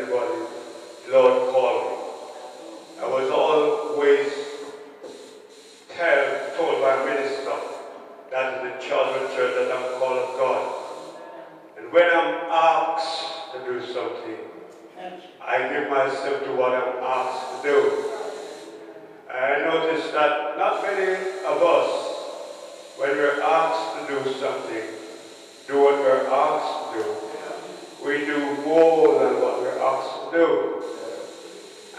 anybody, Lord call me. I was always tell, told by a minister that in the children church that I'm called of God. And when I'm asked to do something, I give myself to what I'm asked to do. I notice that not many of us, when we're asked to do something, do what we're asked to do. We do more than what we're asked to do.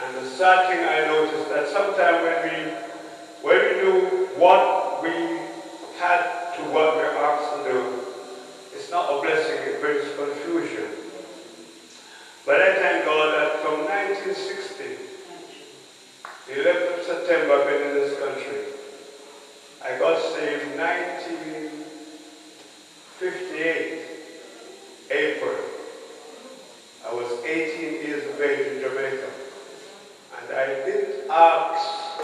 And the sad thing I notice that sometimes when we when we knew what we had to what we're asked to do, it's not a blessing, it brings confusion. But I thank God that from 1960, the 11th of September, I've been in this country. I got saved 1958, April. I was 18 years of age in Jamaica. And I didn't ask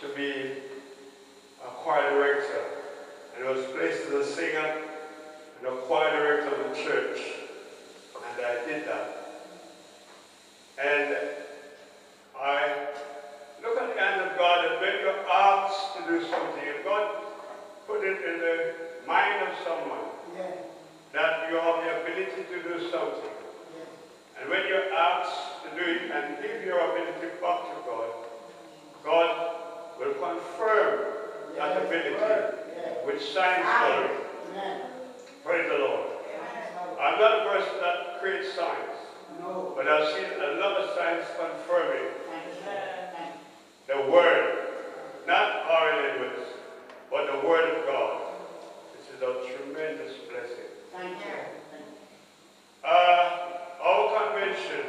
to be a choir director. And I was placed as a singer and a choir director of the church. And I did that. And I look at the hand of God and when to do something, if God put it in the mind of someone that you have the ability to do something, and when you're asked to do it and give your ability back to God, God will confirm that ability with signs for it. Praise the Lord. I'm not a person that creates signs, no. but I've seen a lot of signs confirming the Word, not Aaron Edwards, but the Word of God. This is a tremendous blessing. Thank you. Uh, our convention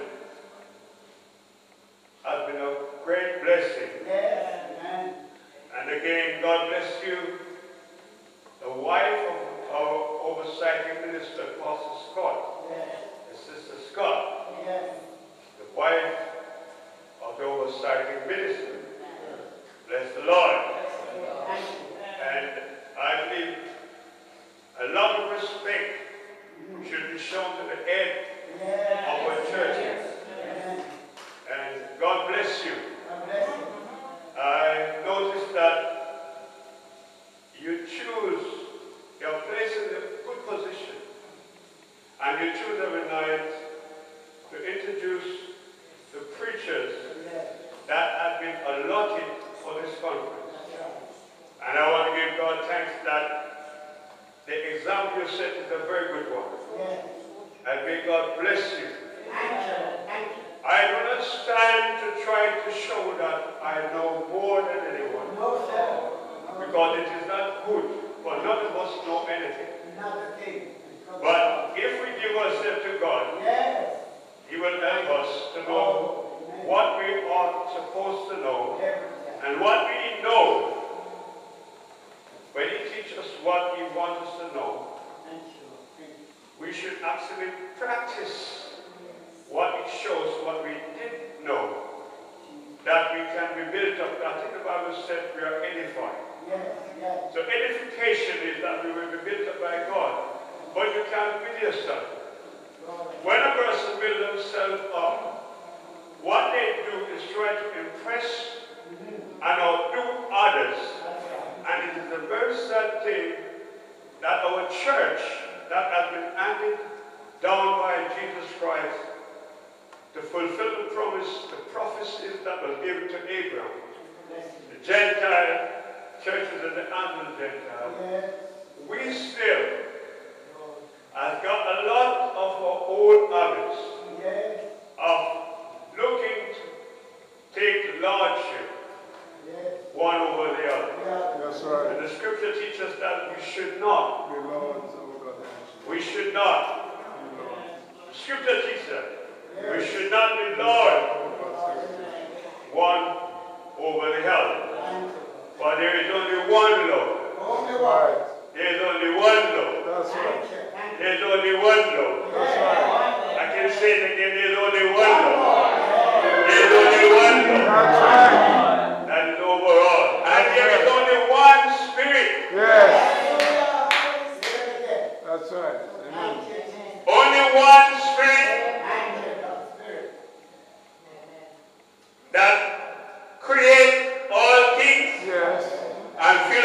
has been a great blessing. Yes, amen. And again, God bless you. The wife of our oversighting minister, Pastor Scott, and Sister Scott, the wife of the oversighting minister. Bless the Lord. And I believe a lot of respect should be shown to the head of our church. And God bless you. I noticed that you choose, your place in a good position, and you choose every night to introduce the preachers that have been allotted for this conference. And I want to give God thanks that the example you set is a very good one. And may God bless you. I do not stand to try to show that I know more than anyone. No, sir. Because it is not good for none of us to know anything. But if we give ourselves to God, yes. He will help us to know what we are supposed to know and what we know. When He teaches us what He wants us to know, we should actually practice what it shows, what we didn't know, that we can be built up. I think the Bible said we are edified. So edification is that we will be built up by God. But you can't build yourself. When a person builds themselves up, what they do is try to impress and outdo others. And it is a very sad thing that our church that has been handed down by Jesus Christ to fulfill the promise, the prophecies that was given to Abraham. The Gentile churches in the hands of the Gentile. We still have got a lot of our old habits of looking to take lordship one over the other. That's right. And the scripture teaches that we should not. Be lords over We should not. Scripture teaches that. We should not be Lord over God's sacrifice. one over the other. For there is only one Lord. Right. There is only one Lord. That's right. There is only one Lord. That's right. I can say it again. There is only one Lord. There is only one Lord. That's right. That is overall. And there is only one Spirit. Yes. That's right. Amen. Only one Spirit that create all things Yes. and fill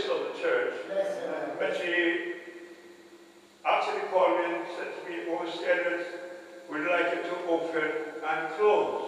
of the church. Yes, when she, actually called me and said to me, oh, Edwards, we'd like you to open and close.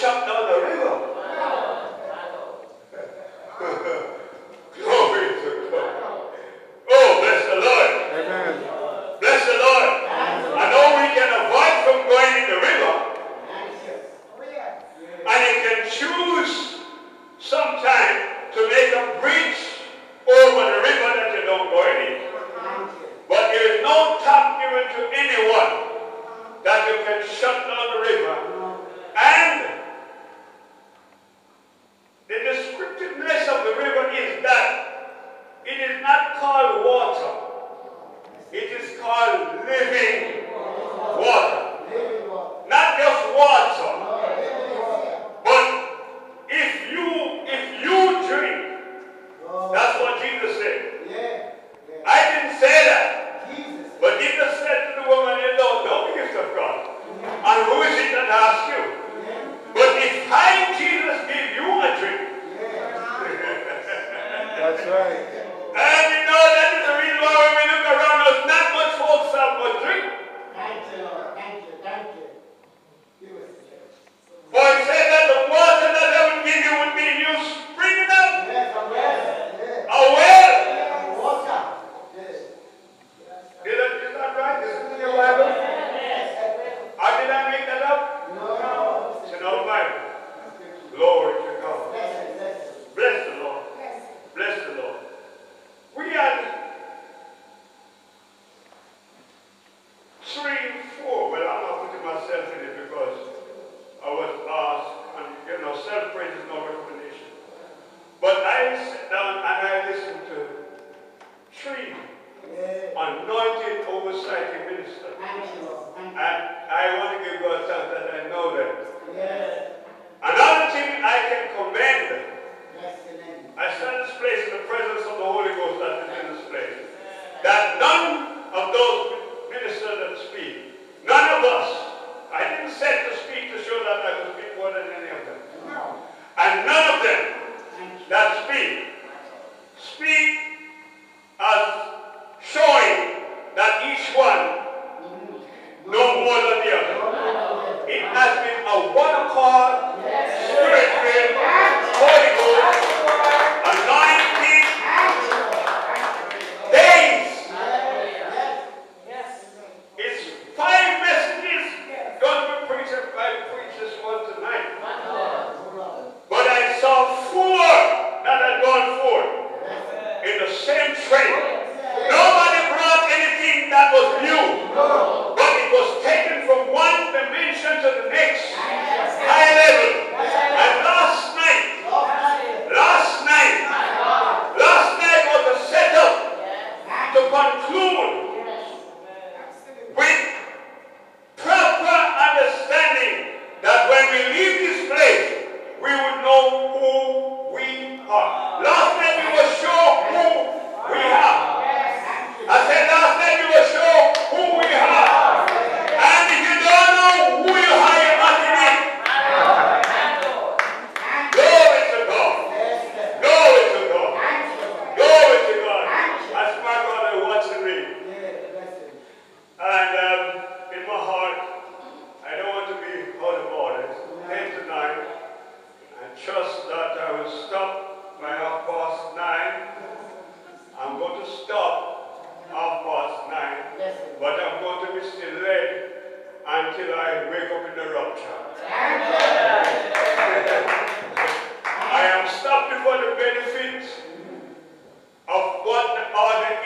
shut down the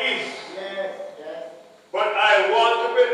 is. But I want to be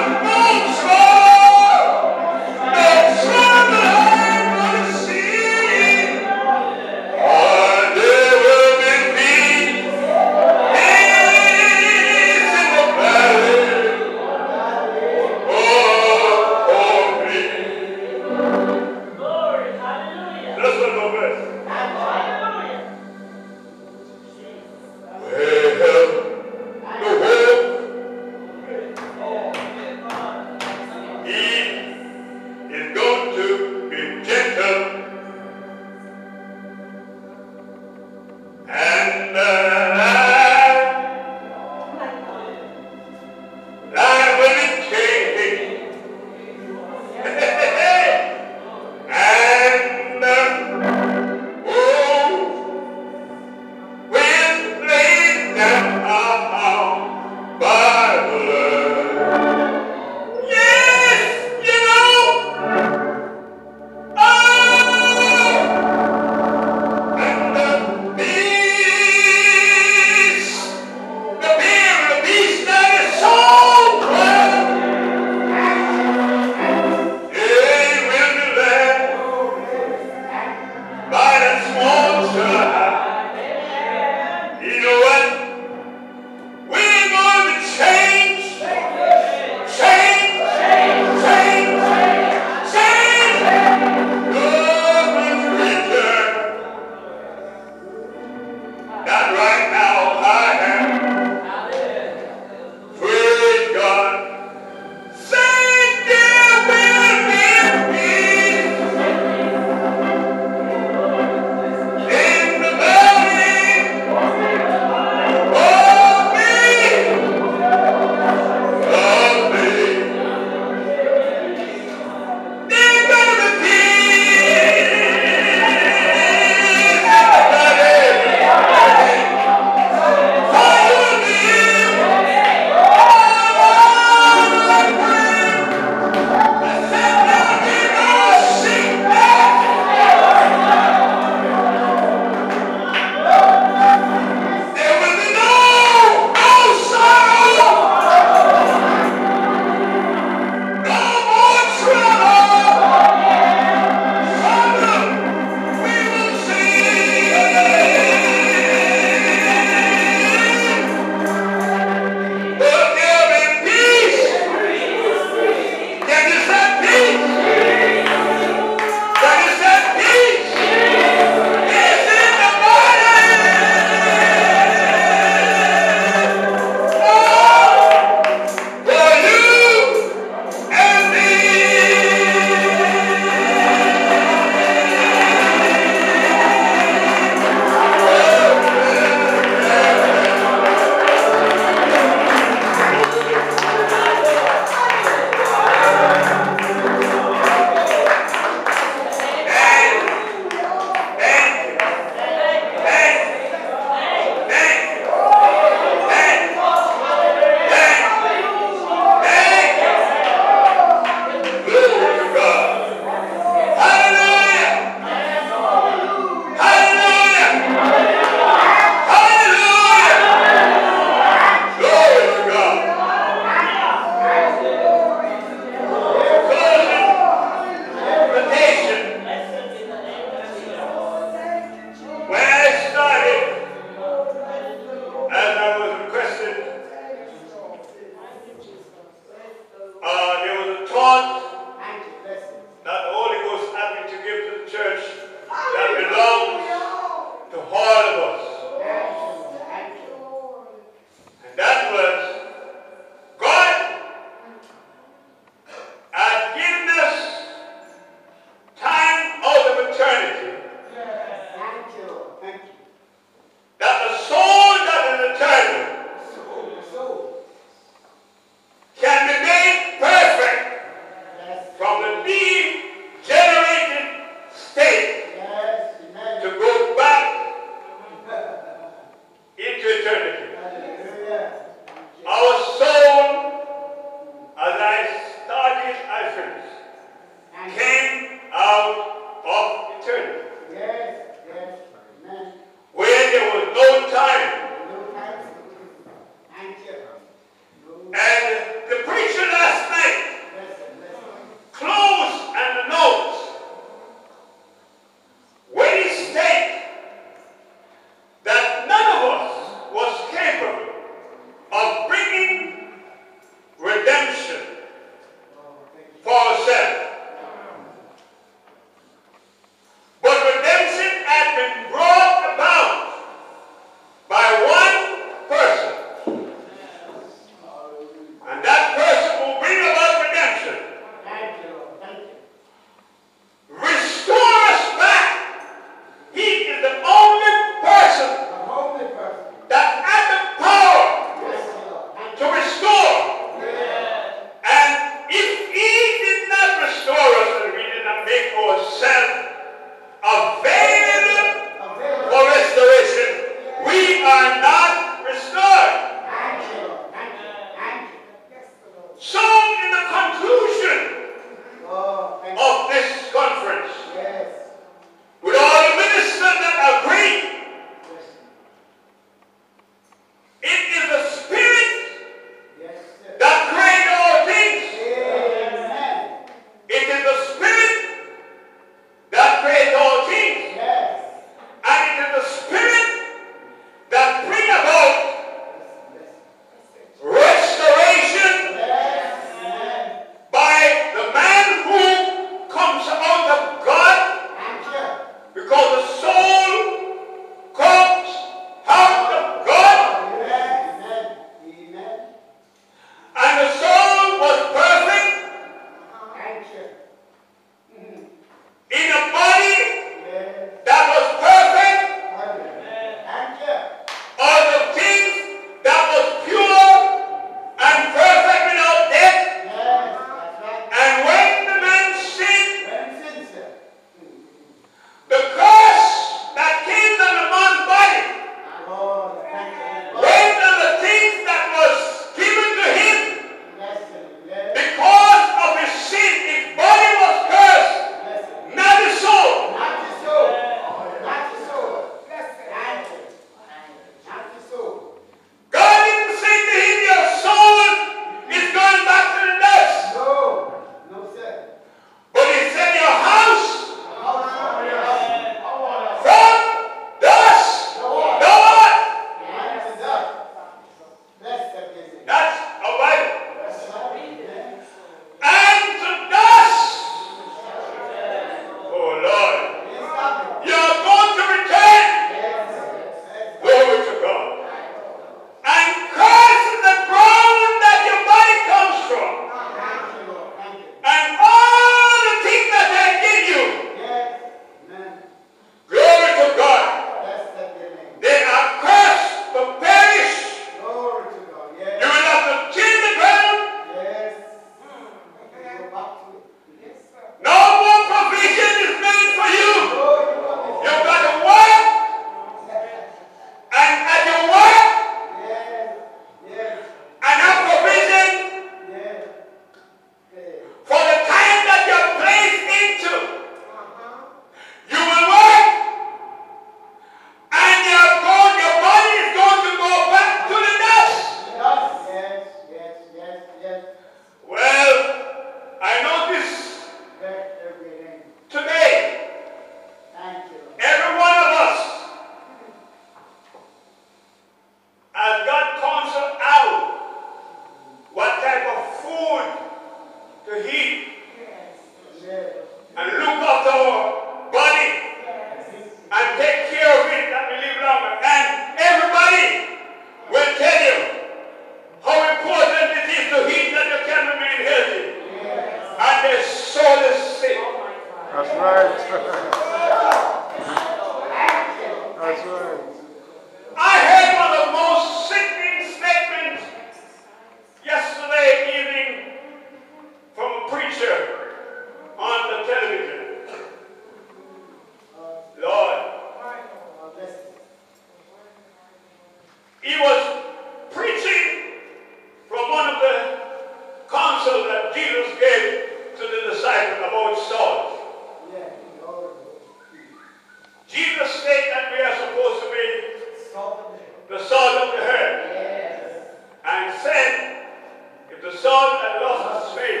the Son and lost his faith.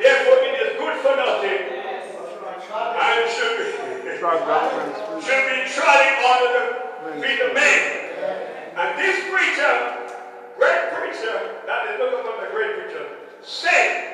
Therefore, it is good for nothing and should be, should be trodden be the feet of men. And this preacher, great preacher, that is looking for the great preacher, said,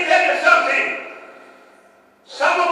Me tell you something. Some of